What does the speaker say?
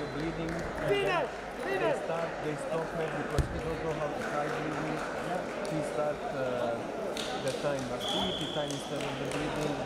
the bleeding. Venus! They start, they stop me because we don't know how to hide bleeding. He start uh, the time activity time instead of the bleeding.